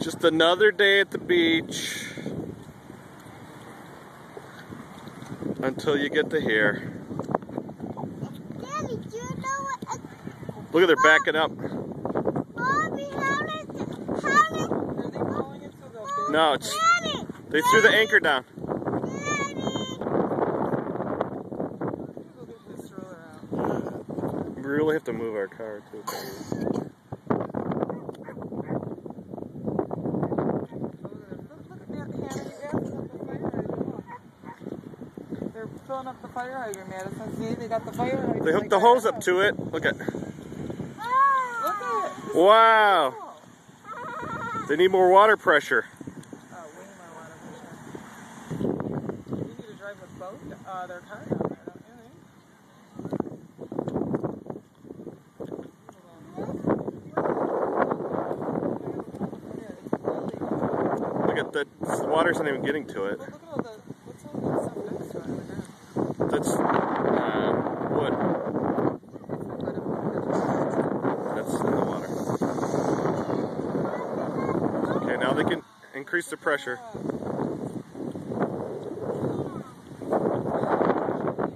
Just another day at the beach. Until you get to here. Daddy, do you know Look at they're backing up. Bobby, how did, how did, Are they rolling it so they'll go? No, oh, it's Daddy, they threw the anchor down. Daddy. We'll get this stroller out. We really have to move our car too. Oh, look, look, look, Hannah, you asked about the fire hydrant. Look. They're filling up the fire hydrant, Madison. See, they got the fire hydrant. They hooked like the hose up to it. Look at. Ah! Look at it. Wow. Oh, They need more water pressure. Uh, way more water pressure. You need to drive a boat, uh, their car down there, don't you? think? Yeah, it's really good. Look at that. The water's not even getting to it. Look at all the, what's all that stuff next to it on the ground? That's uh, wood. That's in the water. Okay, now they can increase the pressure.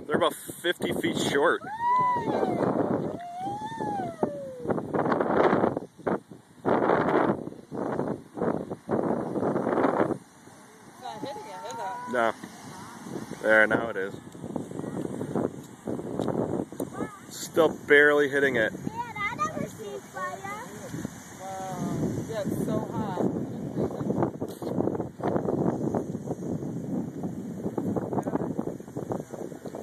They're about 50 feet short. It's not hitting it, is it? No. There, now it is. Still barely hitting it. Dad, I never seen fire. Wow. Yeah, so hot.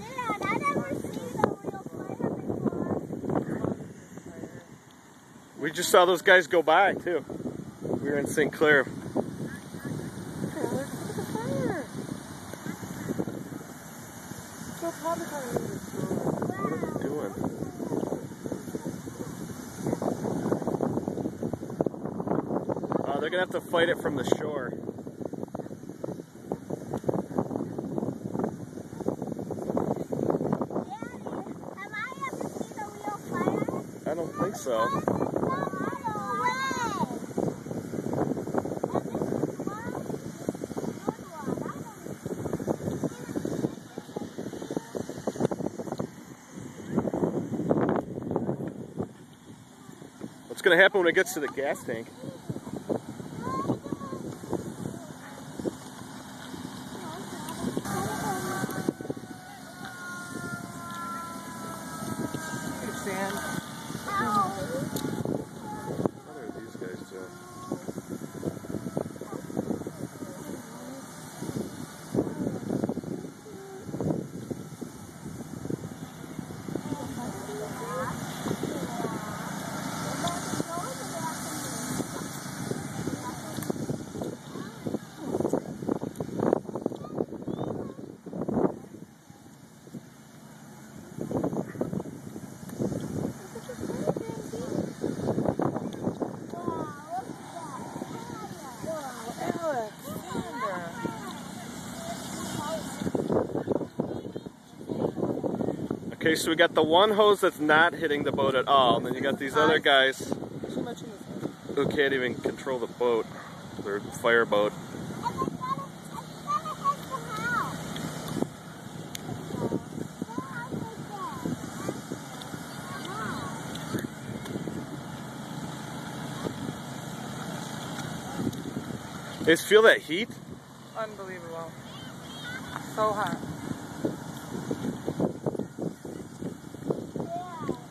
Dad, I never seen a real fire before. We just saw those guys go by too. We were in St. Clair. Look at the fire. So probably kind of need a stroller. What are they doing? Oh, they're gonna have to fight it from the shore. I don't think so. What's gonna happen when it gets to the gas tank? Sand. What are these guys doing? Alexander. Okay, so we got the one hose that's not hitting the boat at all, and then you got these other guys Too much in this who can't even control the boat. Their fire boat. Guys feel that heat? Unbelievable. So hot.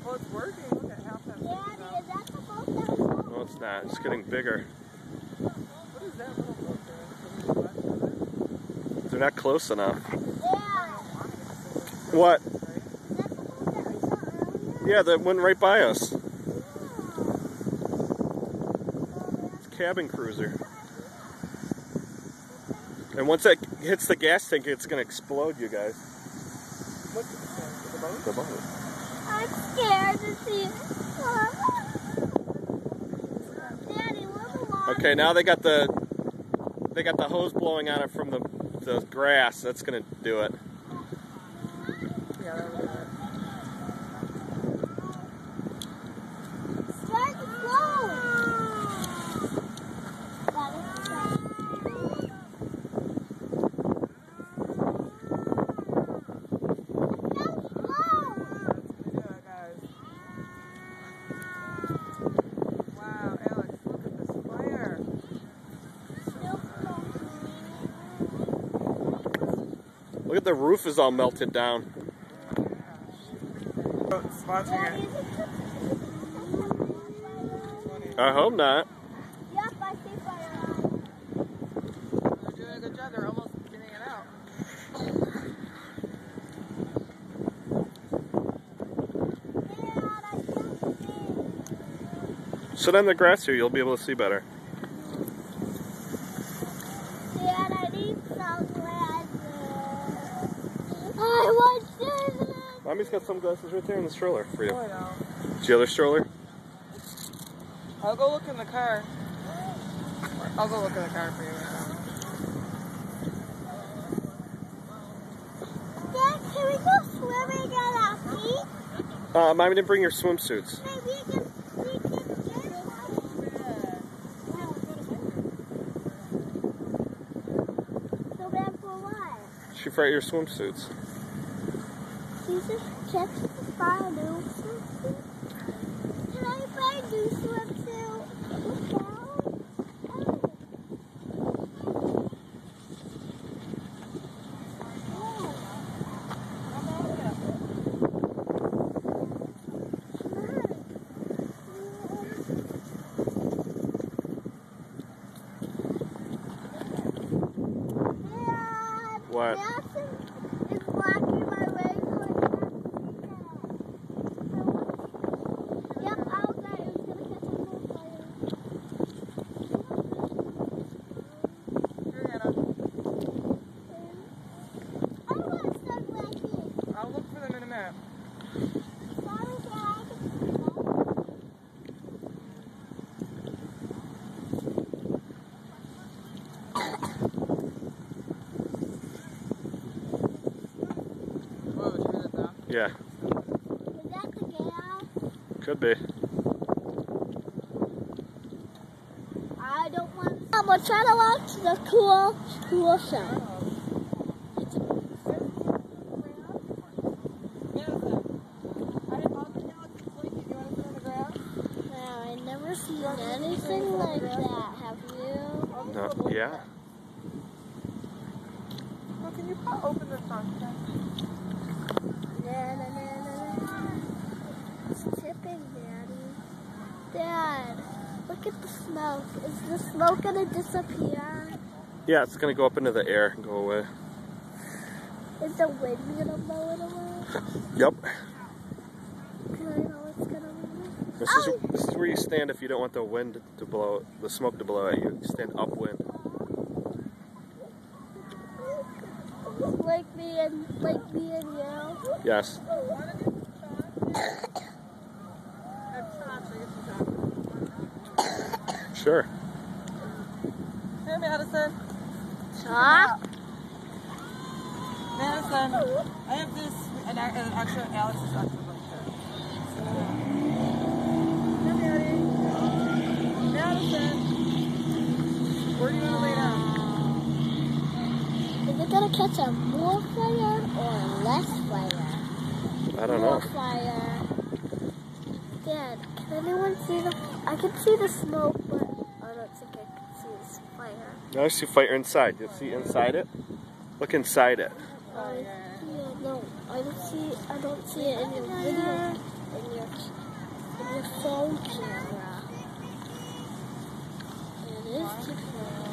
Well, it's working. Look at half that. No, it's not. It's getting bigger. What is that little boat doing? Can you watch it? They're not close enough. What? Yeah, that went right by us. It's a cabin cruiser. And once that hits the gas tank, it's gonna explode, you guys. What's? The boat? The boat. I'm scared to see it. Daddy, where's the water? Okay, now they got the they got the hose blowing on it from the the grass. That's gonna do it. Yeah, that was it. Start to flow. Daddy, Look at the roof is all melted down. I hope not. Can't see. Sit on the grass here, you'll be able to see better. Dad, I need sunglasses. I want sunglasses. Mommy's got sunglasses right there in the stroller for you. Oh, I know. It's the other stroller? I'll go look in the car. I'll go look in the car for you right now. Dad, can we go swimming at our feet? Uh, Mommy didn't bring your swimsuits. Maybe we can, we can get one. So bad for what? She forgot your swimsuits. Jesus, the fire new swimsuit. Can I buy a new swimsuit? What? Jackson is blocking my way to a Yep, I'll get it. It's gonna catch on fire. Here, Hannah. I want sunglasses. I'll look for them in a minute. Sorry, Dad, I can see that. Whoa, did you hear that sound? Yeah, Is that the gas? could be. I don't want. I'm gonna try to watch the cool, cool show. Madison, I didn't want to know it's blinking. You want to sit on the grass? Wow, I never seen anything like that. Have you? I'll just No, go look. yeah. Well, can you pop open this one? Na, na, na, na, na. It's tipping, Daddy. Dad, look at the smoke. Is the smoke gonna disappear? Yeah, it's gonna go up into the air and go away. Is the wind gonna blow it away? Yep. Can I know it's gonna blow? This is oh! this is where you stand if you don't want the wind to blow, the smoke to blow at you. You stand upwind. Like me and like me and you. Yes. Oh, Sure. Here, Madison. Talk. Madison, I have this, an, an extra Alex's extra blanket. Here, Maddie. Madison. Where do you want to lay down? Is it gonna catch on more fire or less fire? I don't More know. fire. Dad, can anyone see the? I can see the smoke, now I see fire inside. You see inside it? Look inside it. I don't see. I don't see it in your video. In your, in your phone camera. It is different.